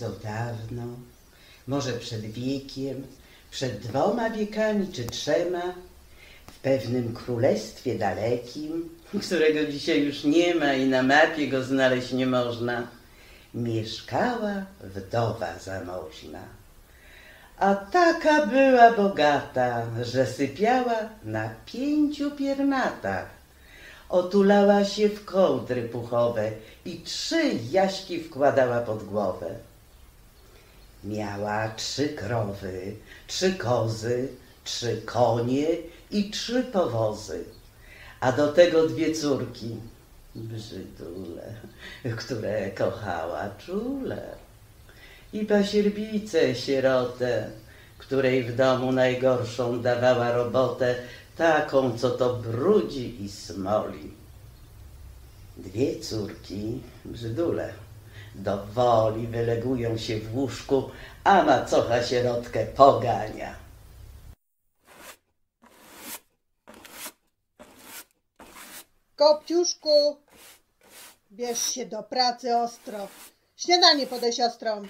bardzo dawno, może przed wiekiem, przed dwoma wiekami czy trzema, w pewnym królestwie dalekim, którego dzisiaj już nie ma i na mapie go znaleźć nie można, mieszkała wdowa zamożna. A taka była bogata, że sypiała na pięciu piernatach. Otulała się w kołdry puchowe i trzy jaśki wkładała pod głowę. Miała trzy krowy, trzy kozy, trzy konie i trzy powozy, a do tego dwie córki, brzydule, które kochała czule. I pasierbicę sierotę, której w domu najgorszą dawała robotę, taką, co to brudzi i smoli. Dwie córki, brzydule, do woli wylegują się w łóżku, a macocha sierotkę pogania. Kopciuszku, bierz się do pracy ostro. Śniadanie podaj siostrom.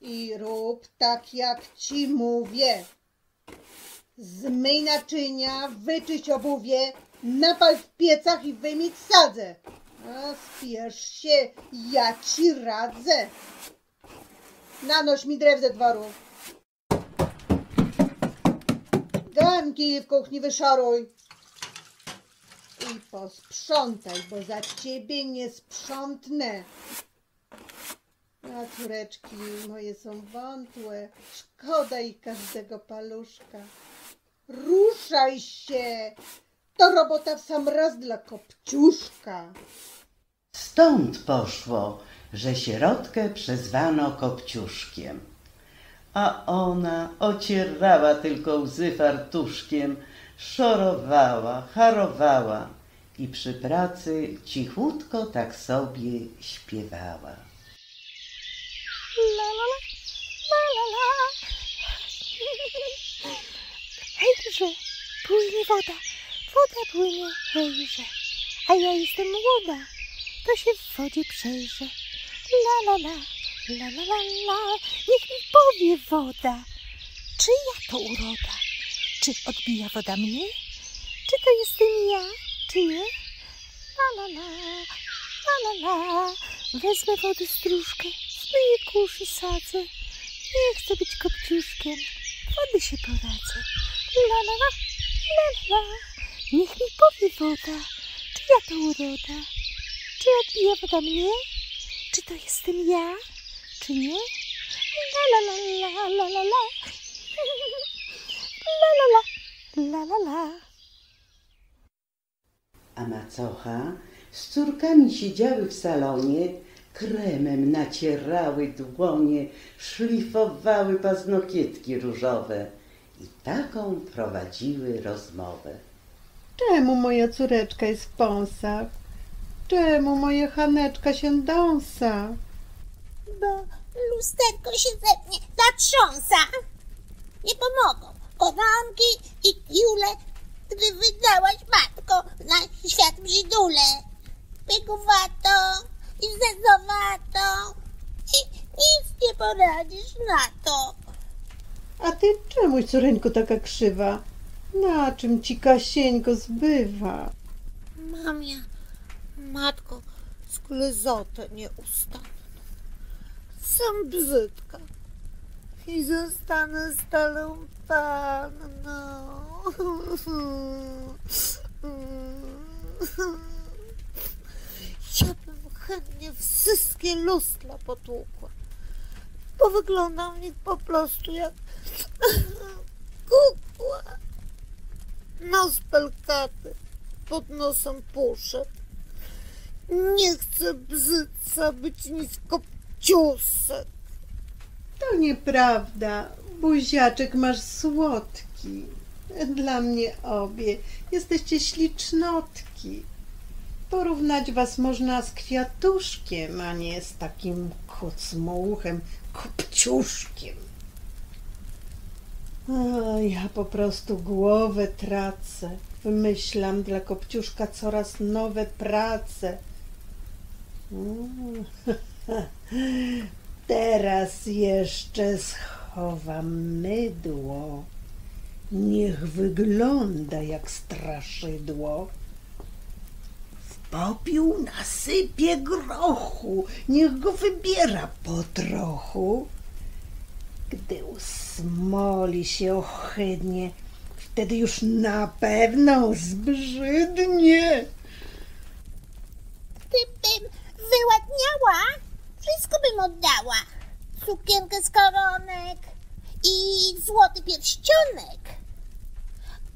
I rób tak, jak ci mówię. Zmyj naczynia, wyczyść obuwie, napal w piecach i wymieć sadzę. A spiesz się, ja ci radzę. Nanoś mi drew ze dworu. Ganki w kuchni wyszoruj. I posprzątaj, bo za ciebie nie sprzątnę. A córeczki moje są wątłe, szkoda ich każdego paluszka. Ruszaj się! To robota w sam raz dla kopciuszka. Stąd poszło, że sierotkę przezwano kopciuszkiem. A ona ocierała tylko łzy fartuszkiem, szorowała, harowała i przy pracy cichutko tak sobie śpiewała. La la la, la la la. Hejże, płynie woda, woda płynie, hejże. A ja jestem młoda, to się w wodzie przejrzę. La la la, la la la la. Niech mi powie woda, czyja to uroda? Czy odbija woda mnie? Czy to jestem ja, czy nie? La la la, la la la. Wezmę wody stróżkę, zmyję kurz i sadzę. Nie chcę być kopciuszkiem, wody się poradzę. La la la, la la la. Niech mi powie woda, czyja to uroda? Czy odbija woda mnie? Czy to jestem ja, czy nie? La la la la la la la. La la la, la la la. A macocha z córkami siedziały w salonie, kremem nacierały dłonie, szlifowały paznokietki różowe i taką prowadziły rozmowę. Czemu moja córeczka jest w pąsach? Czemu moja Haneczka się dąsa? Bo lusterko się ze mnie zatrząsa. Nie pomogą koronki i kiule, gdy wydałaś matko na świat brzydule. Biegowatą i zezowatą i nic nie poradzisz na to. A ty czemuś, córeńko, taka krzywa? Na czym ci Kasieńko zbywa? Mam ja, matko, sklezotę nieustanną. Sam brzydka i zostanę stałą panną. Ja bym chętnie wszystkie lustra potłukła, bo wyglądam w nich po prostu jak kukła. Nos pelkaty, pod nosem puszek. Nie chcę bzyca być nic kopciusek. To nieprawda. Buziaczek masz słodki. Dla mnie obie. Jesteście ślicznotki. Porównać was można z kwiatuszkiem, a nie z takim kocmołuchem, kopciuszkiem. Ja po prostu głowę tracę. Wymyślam dla kopciuszka coraz nowe prace. Mm. Teraz jeszcze schowam mydło. Niech wygląda jak straszydło. W popiół nasypię grochu, niech go wybiera po trochu. Gdy usmoli się ohydnie, wtedy już na pewno zbrzydnie. Gdybym wyładniała, wszystko bym oddała. Sukienkę z koronek i złoty pierścionek.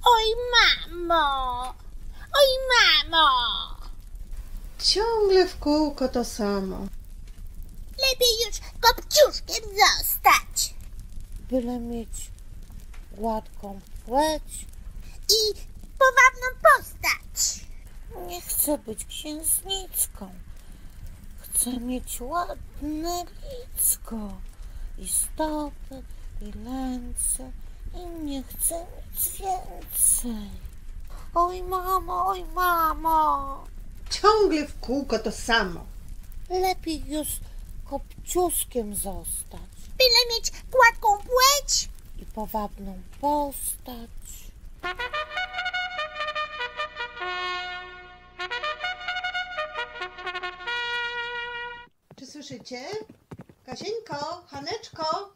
Oj, mamo! Oj, mamo! Ciągle w kółko to samo. Lepiej już kopciuszkiem zostać. Byle mieć gładką płeć i powabną postać. Nie chcę być księżniczką. Chcę mieć ładne licko i stopy, i ręce i nie chcę nic więcej. Oj, mamo, oj, mamo. Ciągle w kółko to samo. Lepiej już kopciuszkiem zostać. Byle mieć gładką płeć i powabną postać. Czy słyszycie? Kasieńko, Haneczko,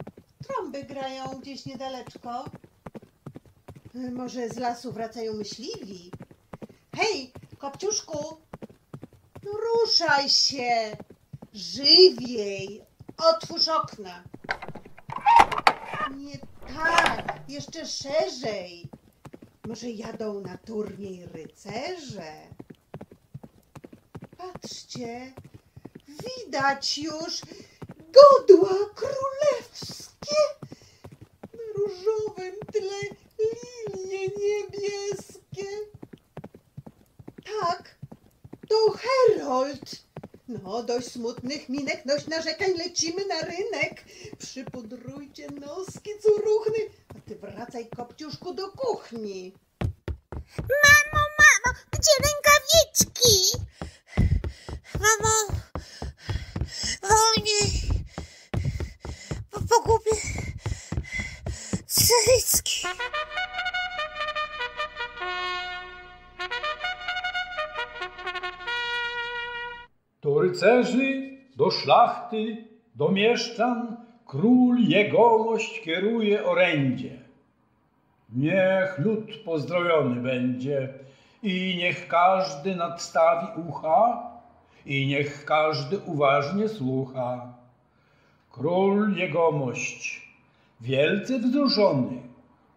trąby grają gdzieś niedaleczko. Może z lasu wracają myśliwi. Hej, Kopciuszku, ruszaj się, żywiej, otwórz okna. Nie tak, jeszcze szerzej. Może jadą na turniej rycerze? Patrzcie, Widać już godła królewskie. Na różowym tle lilie niebieskie. Tak, to Herold. No, dość smutnych minek, dość narzekań, lecimy na rynek. Przypudrujcie noski, curuchny, a ty wracaj, kopciuszku, do kuchni. Mamo, mamo, gdzie rękawiczki? Mamo, wolniej, bo pogubię cycki. Rycerzy, do szlachty, do mieszczan król jegomość kieruje orędzie. Niech lud pozdrowiony będzie i niech każdy nadstawi ucha i niech każdy uważnie słucha. Król jegomość, wielce wzruszony,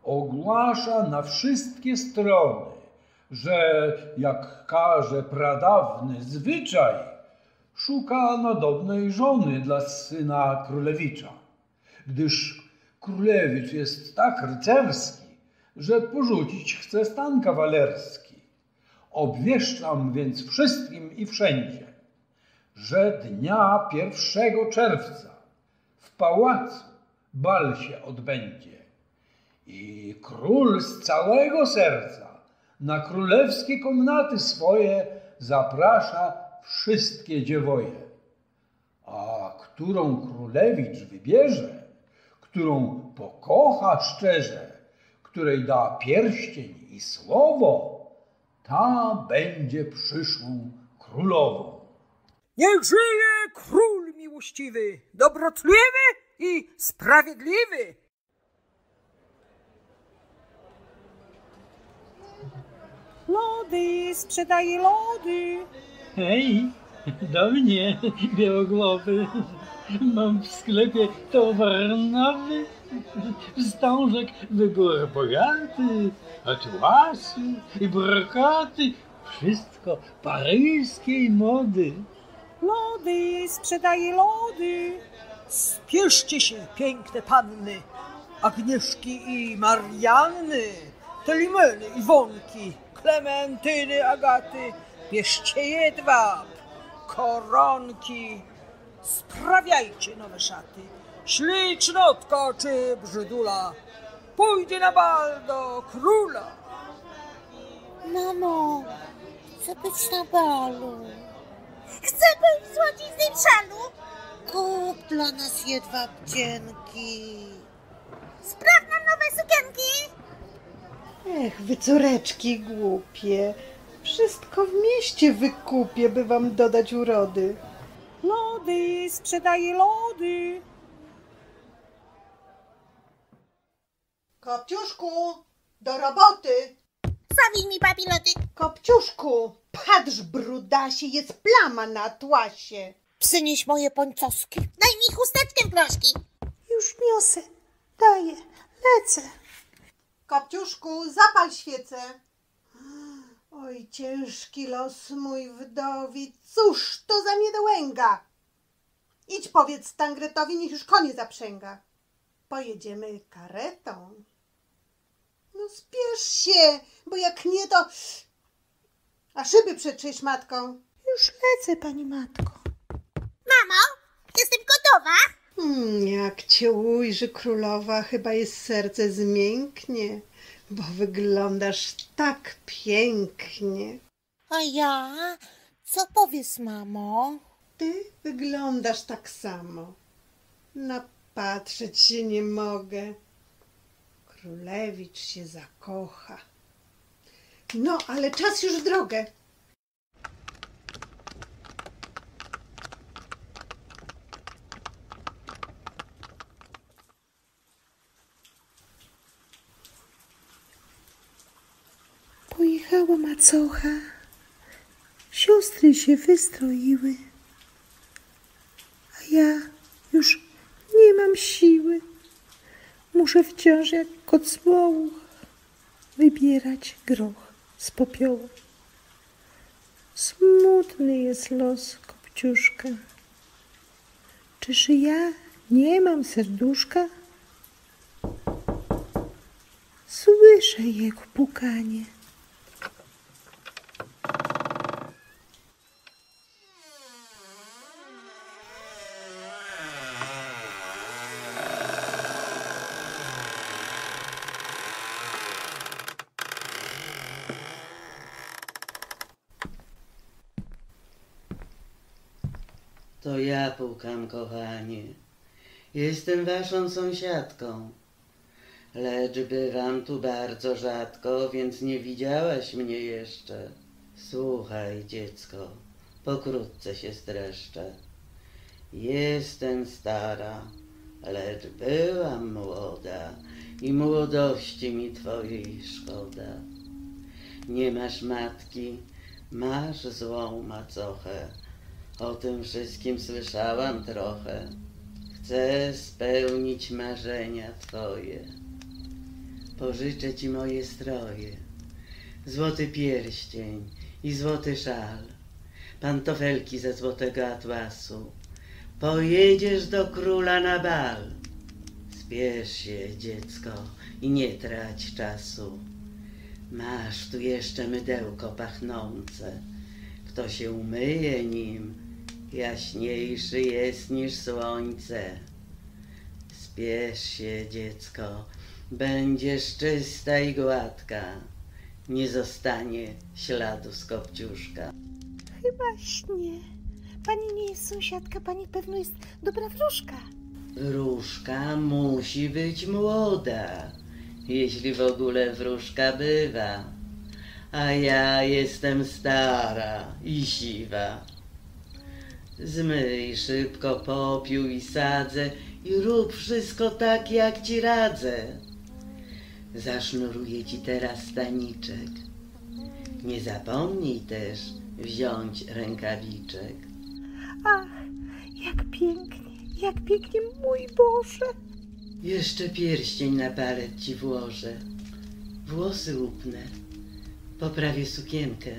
ogłasza na wszystkie strony, że jak każe pradawny zwyczaj, szuka nadobnej żony dla syna królewicza, gdyż królewicz jest tak rycerski, że porzucić chce stan kawalerski. Obwieszczam więc wszystkim i wszędzie, że dnia 1 czerwca w pałacu bal się odbędzie i król z całego serca na królewskie komnaty swoje zaprasza wszystkie dziewoje. A którą królewicz wybierze, którą pokocha szczerze, której da pierścień i słowo, ta będzie przyszłą królową. Niech żyje król miłościwy, dobrotliwy i sprawiedliwy. Lody, sprzedaję lody. Hej, do mnie, białogłowy. Mam w sklepie towar nowy. Wstążek wybór bogaty, atłasy i brokaty. Wszystko paryskiej mody. Lody, sprzedaję lody. Spieszcie się, piękne panny, Agnieszki i Marianny, Telimeny, Iwonki, Klementyny, Agaty, bierzcie jedwab, koronki, sprawiajcie nowe szaty. Ślicznotka czy brzydula, pójdzie na bal do króla. Mamo, chcę być na balu. Chcę być w złocistym szalu. Kup dla nas jedwabcienki. Spraw nam nowe sukienki. Ech, wy córeczki głupie. Wszystko w mieście wykupię, by wam dodać urody. Lody, sprzedaję lody. Kopciuszku, do roboty! Zawij mi papiloty. Kopciuszku, patrz brudasie, jest plama na tłasie. Przynieś moje pończoski. Daj mi chusteczkę proszki. Już niosę, daję, lecę. Kopciuszku, zapal świecę. Oj, ciężki los mój wdowi, cóż to za niedołęga. Idź powiedz Stangretowi, niech już konie zaprzęga. Pojedziemy karetą. No spiesz się, bo jak nie to... A szyby przetrzyj matką. Już lecę, pani matko. Mamo, jestem gotowa. Hmm, jak cię ujrzy królowa, chyba jej serce zmięknie, bo wyglądasz tak pięknie. A ja? Co powiesz, mamo? Ty wyglądasz tak samo. Napatrzeć się nie mogę. Królewicz się zakocha. No, ale czas już w drogę. Pojechała macocha. Siostry się wystroiły. A ja już nie mam siły. Muszę wciąż jak kocmołuch wybierać groch z popiołu. Smutny jest los Kopciuszka. Czyż ja nie mam serduszka? Słyszę jego pukanie. To ja pukam, kochanie. Jestem waszą sąsiadką. Lecz bywam tu bardzo rzadko, więc nie widziałaś mnie jeszcze. Słuchaj, dziecko, pokrótce się streszczę. Jestem stara, lecz byłam młoda i młodości mi twojej szkoda. Nie masz matki, masz złą macochę. O tym wszystkim słyszałam trochę. Chcę spełnić marzenia twoje. Pożyczę ci moje stroje. Złoty pierścień i złoty szal. Pantofelki ze złotego atłasu. Pojedziesz do króla na bal. Spiesz się, dziecko, i nie trać czasu. Masz tu jeszcze mydełko pachnące. Kto się umyje nim, jaśniejszy jest niż słońce. Spiesz się, dziecko, będziesz czysta i gładka. Nie zostanie śladu z kopciuszka. Chyba śnie. Pani nie jest sąsiadka, pani pewno jest dobra wróżka. Wróżka musi być młoda, jeśli w ogóle wróżka bywa. A ja jestem stara i siwa. Zmyj szybko popiół i sadzę i rób wszystko tak, jak ci radzę. Zasznuruję ci teraz staniczek. Nie zapomnij też wziąć rękawiczek. Ach, jak pięknie, jak pięknie, mój Boże. Jeszcze pierścień na palec ci włożę. Włosy łupnę. Poprawię sukienkę.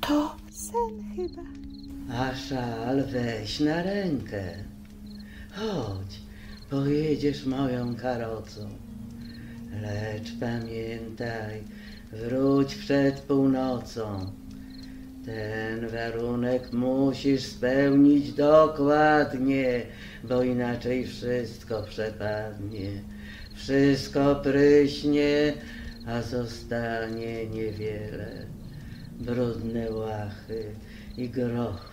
To sen chyba. A szal weź na rękę. Chodź, pojedziesz moją karocą. Lecz pamiętaj, wróć przed północą. Ten warunek musisz spełnić dokładnie, bo inaczej wszystko przepadnie. Wszystko pryśnie, a zostanie niewiele. Brudne łachy i groch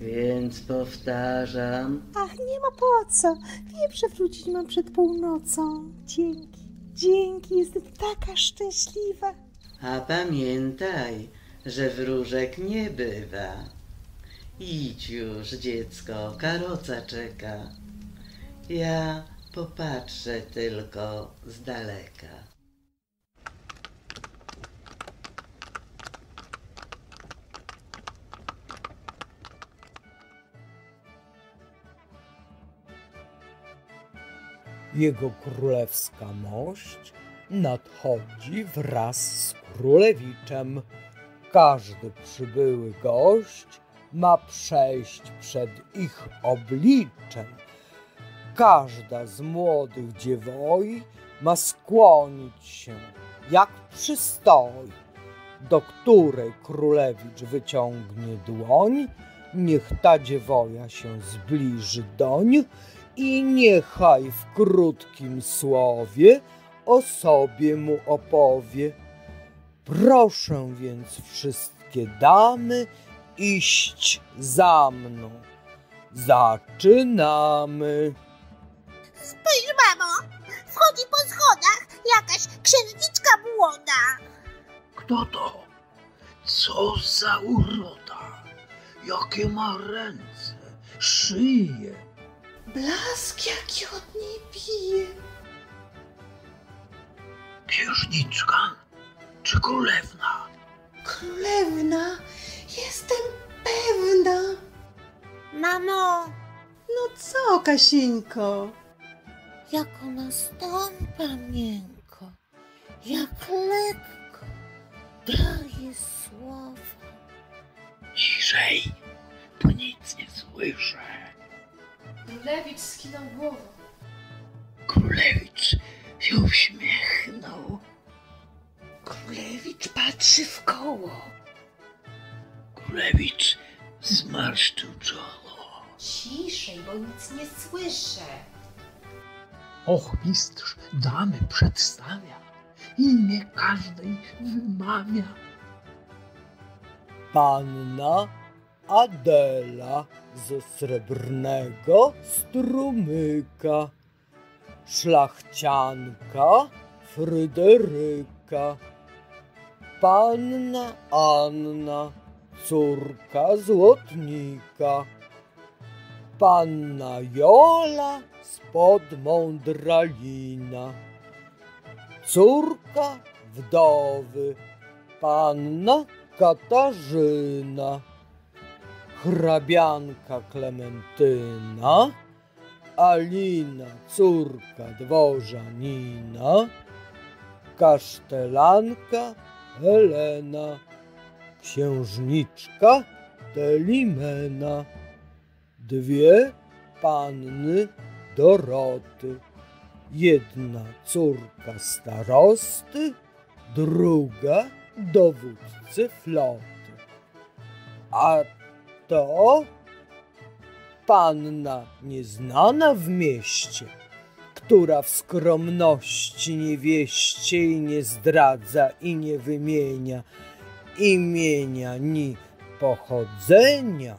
więc powtarzam. Ach, nie ma po co. Wiem, że wrócić mam przed północą. Dzięki, dzięki, jestem taka szczęśliwa. A pamiętaj, że wróżek nie bywa. Idź już, dziecko, karoca czeka. Ja popatrzę tylko z daleka. Jego królewska mość nadchodzi wraz z królewiczem. Każdy przybyły gość ma przejść przed ich obliczem. Każda z młodych dziewoi ma skłonić się, jak przystoi, do której królewicz wyciągnie dłoń, niech ta dziewoja się zbliży doń i niechaj w krótkim słowie o sobie mu opowie. Proszę więc wszystkie damy iść za mną. Zaczynamy. Spójrz, mamo, wchodzi po schodach jakaś księżniczka młoda. Kto to? Co za uroda? Jakie ma ręce, szyję. Blask jaki od niej bije. Księżniczka czy królewna? Królewna, jestem pewna. Mamo, No co, Kasieńko? jak ona stąpa miękko, jak lekko daje słowo. Ciszej, tu nic nie słyszę. Królewicz skinął głową. Królewicz się uśmiechnął. Królewicz patrzy w koło. Królewicz zmarszczył czoło. Ciszej, bo nic nie słyszę. Ochmistrz damy przedstawia, imię każdej wymawia. Panna Adela ze srebrnego strumyka, szlachcianka Fryderyka, panna Anna, córka złotnika, panna Jola spod Mądralina, córka wdowy, panna Katarzyna, hrabianka Klementyna, Alina, córka dworzanina, kasztelanka Helena, księżniczka Telimena, dwie panny Doroty, jedna córka starosty, druga dowódcy floty. A to panna nieznana w mieście, która w skromności niewieście i nie zdradza i nie wymienia imienia ni pochodzenia.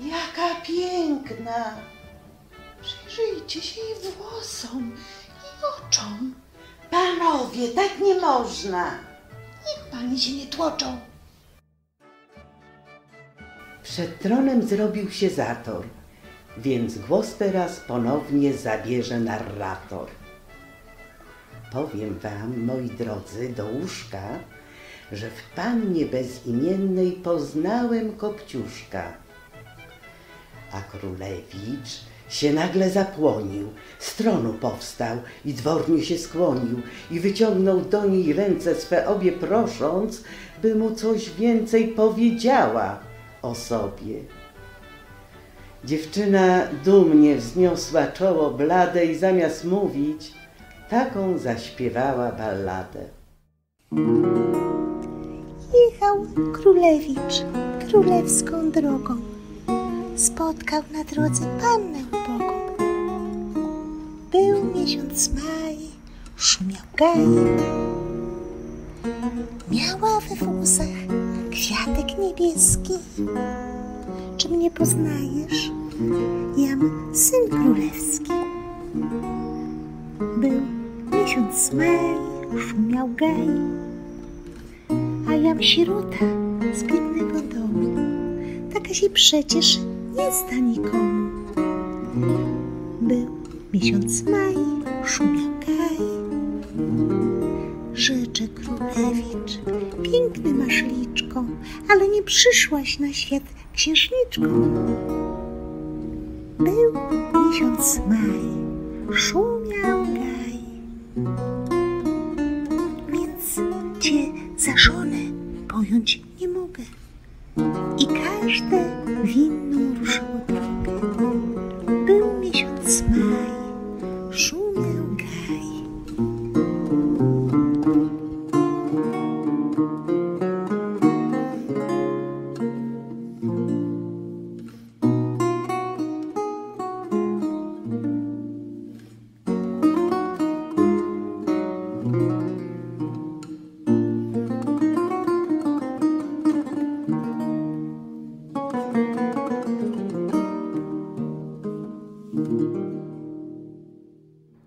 Jaka piękna! Przyjrzyjcie się jej włosom i oczom. Panowie, tak nie można! Niech pani się nie tłoczą. Przed tronem zrobił się zator, więc głos teraz ponownie zabierze narrator. Powiem wam, moi drodzy, do łóżka, że w pannie bezimiennej poznałem Kopciuszka. A królewicz się nagle zapłonił, z tronu powstał i dwornie się skłonił i wyciągnął do niej ręce swe obie prosząc, by mu coś więcej powiedziała o sobie. Dziewczyna dumnie wzniosła czoło blade i zamiast mówić, taką zaśpiewała balladę. Jechał królewicz królewską drogą. Spotkał na drodze pannę ubogą. Był miesiąc maj, szumiał gaj. Miała we włosach kwiatek niebieski. Czy mnie poznajesz? Jam syn królewski. Był miesiąc maj, szumiał gaj, a jam sierota z biednego domu. Taka się przecież nie zda nikomu. Był miesiąc maj, szumiał gaj. Życzę królewicz, piękny masz liczko, ale nie przyszłaś na świat księżniczką. Był miesiąc maj, szumiał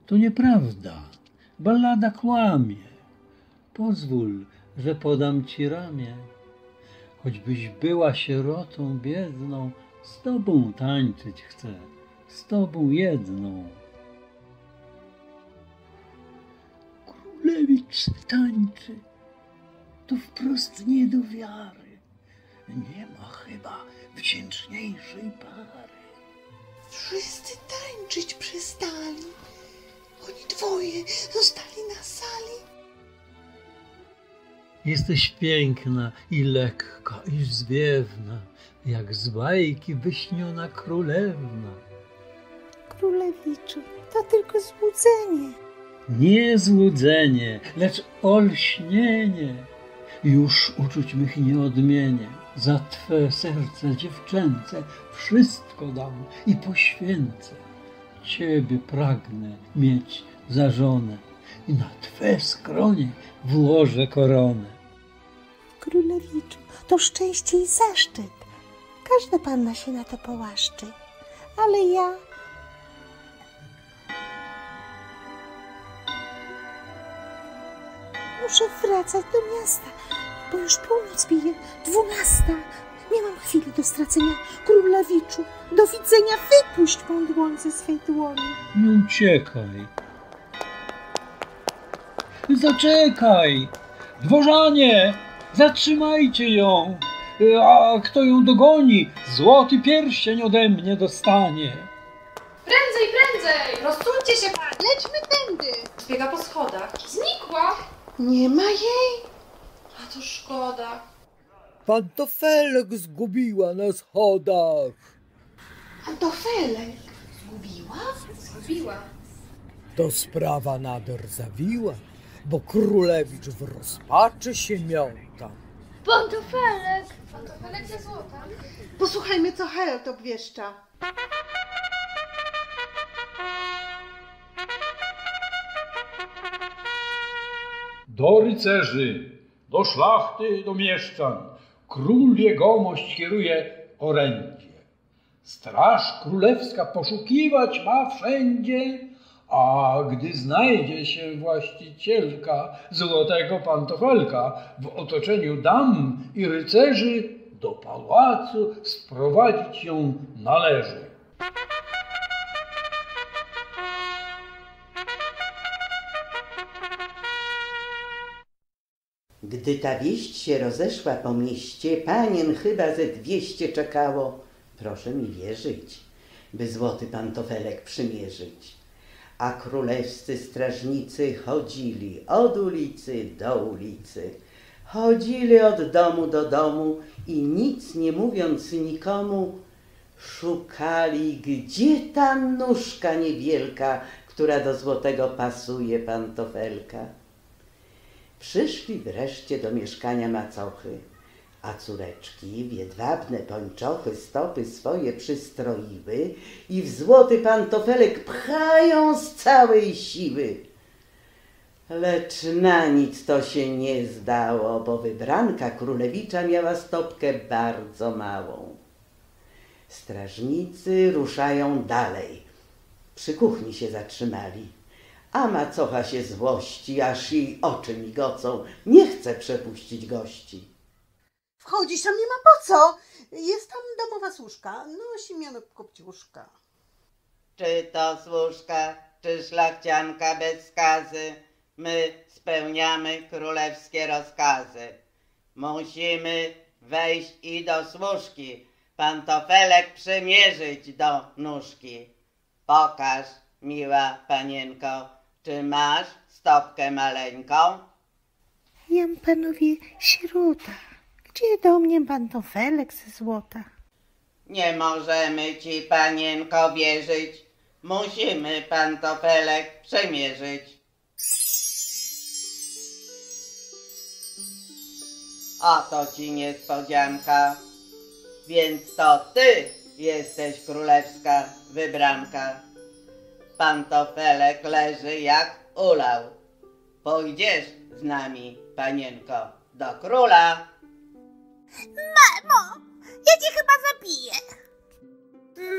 To nieprawda. Ballada kłamie. Pozwól, że podam ci ramię. Choćbyś była sierotą biedną, z tobą tańczyć chcę, z tobą jedną. Królewicz tańczy, to wprost nie do wiary. Nie ma chyba wdzięczniejszej pary. Wszyscy tańczyć przestali. Oni dwoje zostali na sali. Jesteś piękna i lekka i zwiewna, jak z bajki wyśniona królewna. Królewiczu, to tylko złudzenie. Nie złudzenie, lecz olśnienie. Już uczuć mych nie odmienię. Za Twe serce dziewczęce wszystko dam i poświęcę. Ciebie pragnę mieć za żonę i na Twe skronie włożę koronę. Królewiczu, to szczęście i zaszczyt. Każda panna się na to połaszczy. Ale ja muszę wracać do miasta, bo już północ bije, dwunasta. Nie mam chwili do stracenia. Królewiczu, do widzenia, wypuść mą dłoń ze swej dłoni. Nie uciekaj. Zaczekaj! Dworzanie! Zatrzymajcie ją! A kto ją dogoni, złoty pierścień ode mnie dostanie. Prędzej, prędzej! Rozsuńcie się pani! Lećmy tędy. Zbiega po schodach. Znikła! Nie ma jej. A to szkoda. Pantofelek zgubiła na schodach. Pantofelek. Zgubiła? Zgubiła. To sprawa nader zawiła, bo królewicz w rozpaczy się miota. Pantofelek! Pantofelek ze złota? Posłuchajmy, co Herod obwieszcza. Do rycerzy, do szlachty, do mieszczan, król jegomość kieruje orędzie. Straż królewska poszukiwać ma wszędzie, a gdy znajdzie się właścicielka złotego pantofelka w otoczeniu dam i rycerzy, do pałacu sprowadzić ją należy. Gdy ta wieść się rozeszła po mieście, panien chyba ze dwieście czekało, proszę mi wierzyć, by złoty pantofelek przymierzyć. A królewscy strażnicy chodzili od ulicy do ulicy. Chodzili od domu do domu i nic nie mówiąc nikomu, szukali, gdzie ta nóżka niewielka, która do złotego pasuje pantofelka. Przyszli wreszcie do mieszkania macochy, a córeczki w jedwabne pończochy stopy swoje przystroiły i w złoty pantofelek pchają z całej siły. Lecz na nic to się nie zdało, bo wybranka królewicza miała stopkę bardzo małą. Strażnicy ruszają dalej. Przy kuchni się zatrzymali. A macocha się złości, aż jej oczy migocą. Nie chce przepuścić gości. Wchodzić tam nie ma po co. Jest tam domowa służka. Nosi miano kopciuszka. Czy to służka, czy szlachcianka bez skazy, my spełniamy królewskie rozkazy. Musimy wejść i do służki, pantofelek przymierzyć do nóżki. Pokaż, miła panienko, czy masz stopkę maleńką? Jam panowie sierota. Gdzie do mnie pantofelek ze złota? Nie możemy ci, panienko, wierzyć. Musimy pantofelek przemierzyć. Oto ci niespodzianka. Więc to ty jesteś królewska wybranka. Pantofelek leży jak ulał. Pójdziesz z nami, panienko, do króla. Mamo, ja cię chyba zabiję.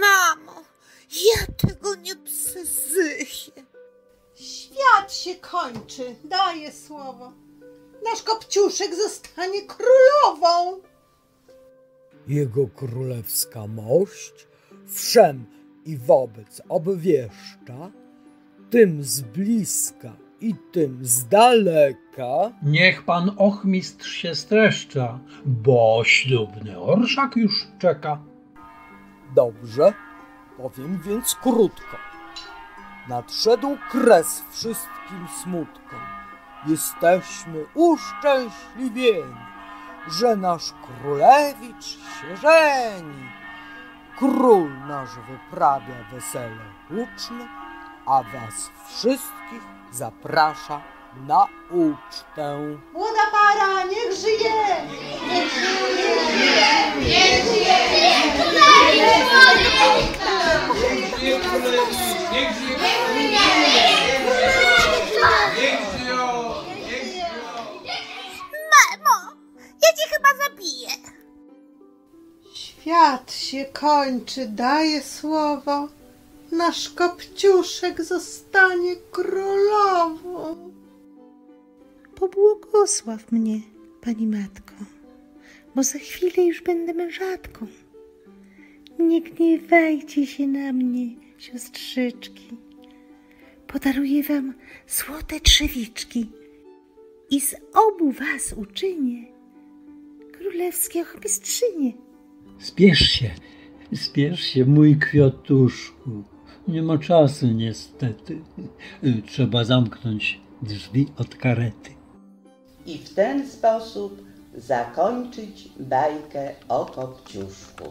Mamo, ja tego nie przezyję. Świat się kończy. Daję słowo. Nasz kopciuszek zostanie królową. Jego królewska mość wszem i wobec obwieszcza, tym z bliska i tym z daleka, Niech pan ochmistrz się streszcza, bo ślubny orszak już czeka. Dobrze, powiem więc krótko. Nadszedł kres wszystkim smutkom. Jesteśmy uszczęśliwieni, że nasz królewicz się żeni. Król nasz wyprawia wesele huczne, a was wszystkich zaprasza na ucztę. Młoda para, niech żyje! Niech żyje! Mamo, ja cię chyba zabiję. Świat się kończy, daję słowo. Nasz kopciuszek zostanie królową. Pobłogosław mnie, pani matko, bo za chwilę już będę mężatką. Nie gniewajcie się na mnie, siostrzyczki. Podaruję wam złote trzewiczki i z obu was uczynię królewskie ochmistrzynie. Spiesz się, spiesz się, mój kwiatuszku. Nie ma czasu niestety. Trzeba zamknąć drzwi od karety. I w ten sposób zakończyć bajkę o Kopciuszku.